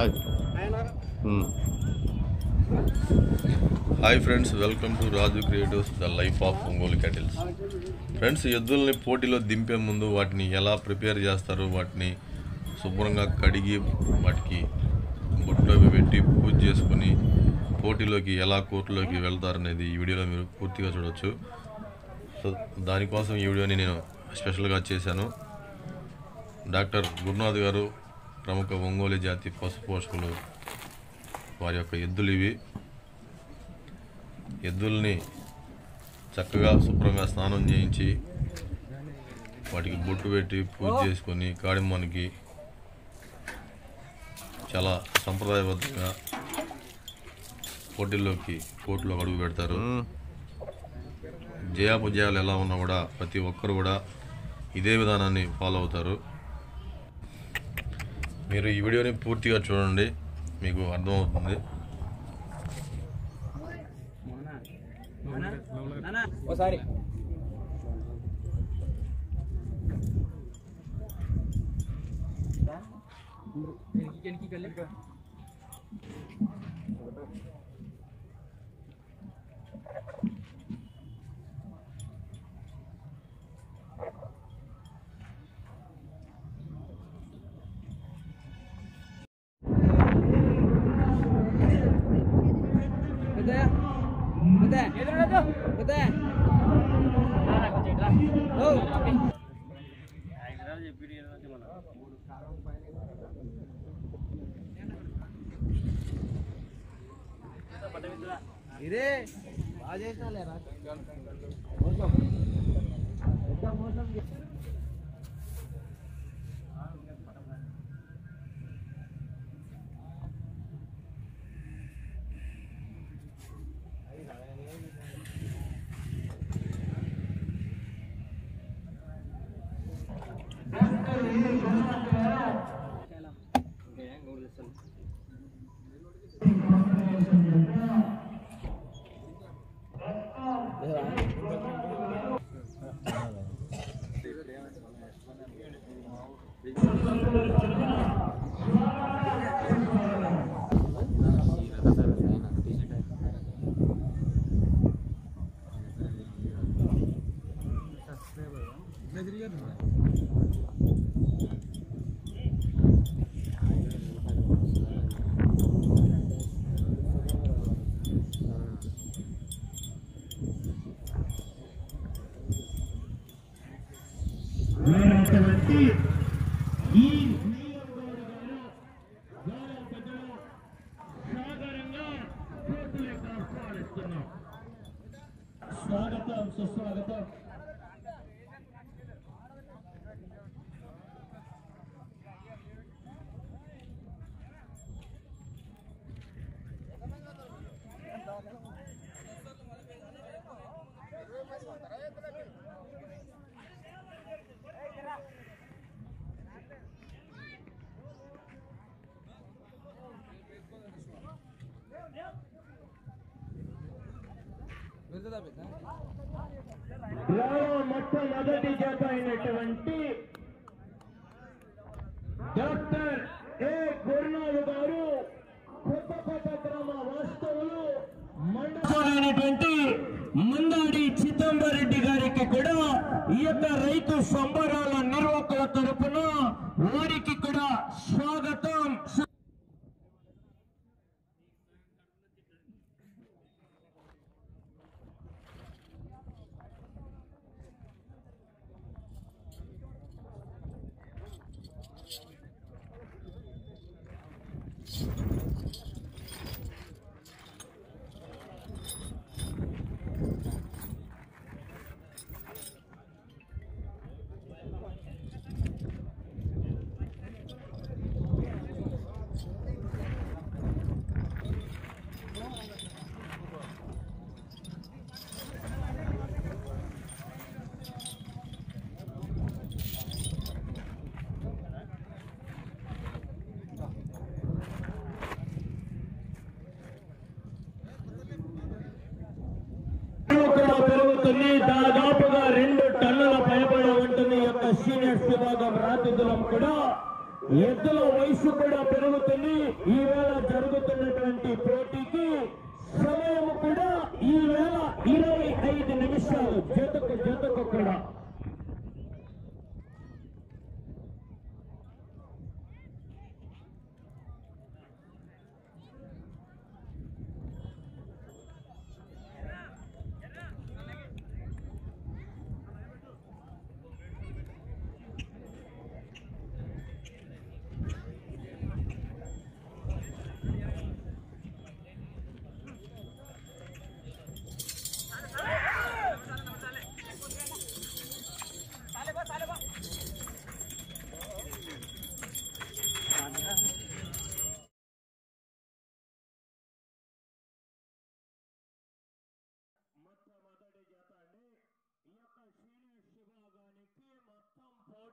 Hi. Hi friends welcome to Raju creatives the life of Ongole cattles. Friends ఎద్దుల్ని పోటీలో దింపే ముందు వాటిని ఎలా ప్రిపేర్ చేస్తారు వాటిని శుభ్రంగా కడిగి వాటికి బొట్లు పెట్టి పూజ చేసుకుని పోటీలోకి ఎలా కోర్టులోకి వెళ్తారనేది ఈ వీడియోలో మీరు పూర్తిగా చూడవచ్చు సో దానికోసం ఈ వీడియోని నేను స్పెషల్గా చేశాను. డాక్టర్ గురునాథ్ గారు ప్రముఖ ఒంగోలు జాతి పశు పోషకులు వారి యొక్క ఎద్దులు ఇవి. ఎద్దుల్ని చక్కగా శుభ్రంగా స్నానం చేయించి వాటికి బొట్టు పెట్టి పూజ చేసుకొని కాడిమ్మనికి చాలా సంప్రదాయబద్ధంగా పోటీల్లోకి కోర్టులో అడుగు పెడతారు. జయాపజయాలు ఎలా ఉన్నా కూడా ప్రతి ఒక్కరు కూడా ఇదే విధానాన్ని ఫాలో అవుతారు. మీరు ఈ వీడియోని పూర్తిగా చూడండి మీకు అర్థమవుతుంది ఒకసారి? ఇదే బాగా చేసినా లేరా లేనటువంటి ఈ స్వాగతం సుస్వాగతం. ఉన్నటువంటి డాక్టర్ ఏ. గురునాథ్ గారు కొత్తపేట గ్రామ వాస్తవులు మండలైనటువంటి మందాడి చిదంబరెడ్డి గారికి కూడా ఈ యొక్క రైతు సంబరాల నిర్వాహకుల తరపున వారికి కూడా స్వాగతం కూడా పెరుగుతుంది దాదాపుగా రెండు టన్నుల పైబడి ఉంటుంది ఈ యొక్క సీనియర్స్ విభాగం కూడా ఎద్దుల వయసు కూడా పెరుగుతుంది. ఈవేళ జరుగుతున్నటువంటి పోటీ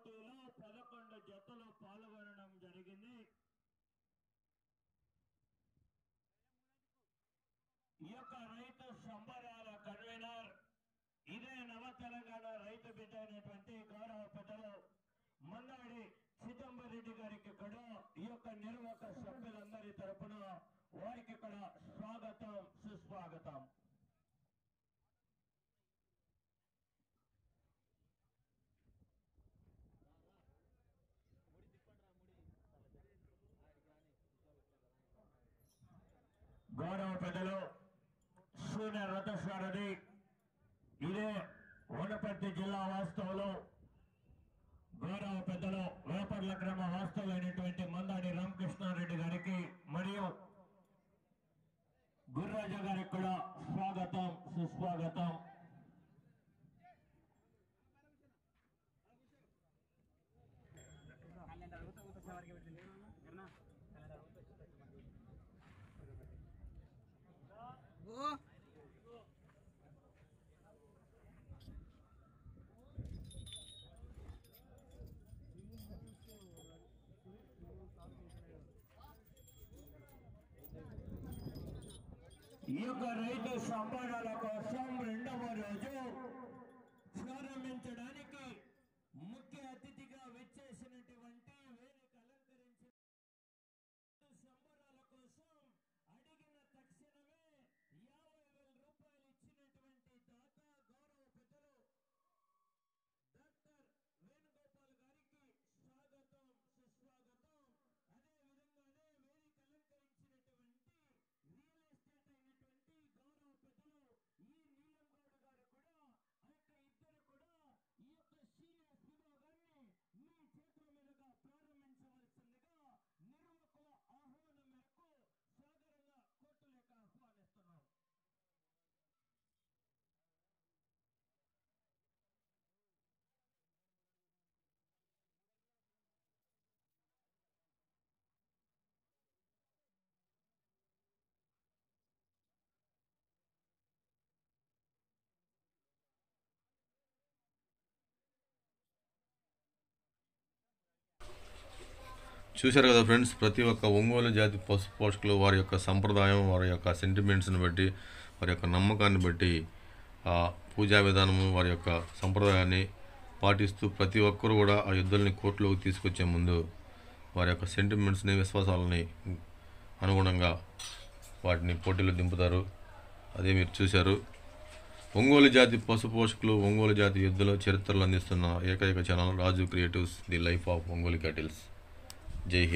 పోటీలో పదకొండు జతలు పాల్గొనడం జరిగింది. ఈ యొక్క రైతు సంబరాల కన్వీనర్ ఇదే నవ తెలంగాణ రైతు బిడ్డ అయినటువంటి గౌరవ పెద్దలు మన్నాడి చిదంబర్ రెడ్డి గారికి కూడా ఈ యొక్క నిర్వాహక సభ్యులందరి తరపున వారికి కూడా స్వాగతం సుస్వాగతం గౌరవ పెద్దలు సీనియర్ ఇదే వనపర్తి జిల్లా వాస్తవంలో. గౌరవ పెద్దలు వేపర్ల గ్రామ వాస్తవులైనటువంటి మందాడి రామకృష్ణారెడ్డి గారికి మరియు గుర్రాజు గారికి కూడా స్వాగతం సుస్వాగతం. ఓ ఈ యొక్క రైతు సంపాదన కోసం రెండవ రోజు ప్రారంభించడానికి ముఖ్య అతిథిగా విచ్చేసిన వేదిక అలంకరించిన సంబరాల కోసం అడిగిన తక్షణమే యాభై వేల రూపాయలు ఇచ్చినటువంటి దాత గౌరవ పెద్దలు డాక్టర్ వేణుగోపాల్ గారికి స్వాగతం సుస్వాగతం అదే విధంగానే వేదిక అలంకరించినటువంటి రియల్ ఎస్టేట్ అయినటువంటి గౌరవ పెద్దలు ఈ నీలం గౌడ్ గారు కూడా ఆ యొక్క ఇద్దరు కూడా ఈ యొక్క సీనియర్స్ విభాగాన్ని మీ చేతుల మీదుగా ప్రారంభించవలసిందిగా నిర్వాహకుల ఆహ్వానం మేరకు సాదరంగా కోర్టు లేక ఆహ్వానిస్తున్నాం చూశారు కదా ఫ్రెండ్స్ ప్రతి ఒక్క ఒంగోలు జాతి పశు పోషకులు వారి యొక్క సంప్రదాయం వారి యొక్క సెంటిమెంట్స్ని బట్టి వారి యొక్క నమ్మకాన్ని బట్టి ఆ పూజా విధానము వారి యొక్క సంప్రదాయాన్ని పాటిస్తూ ప్రతి ఒక్కరు కూడా ఆ యుద్ధాలని కోర్టులోకి తీసుకొచ్చే ముందు వారి యొక్క సెంటిమెంట్స్ని విశ్వాసాలని అనుగుణంగా వాటిని పోటీలో దింపుతారు. అదే మీరు చూశారు. ఒంగోలు జాతి పశు పోషకులు ఒంగోలు జాతి యుద్ధలో చరిత్రలు అందిస్తున్న ఏకైక channel Raju creatives the life of Ongole cattles. Jai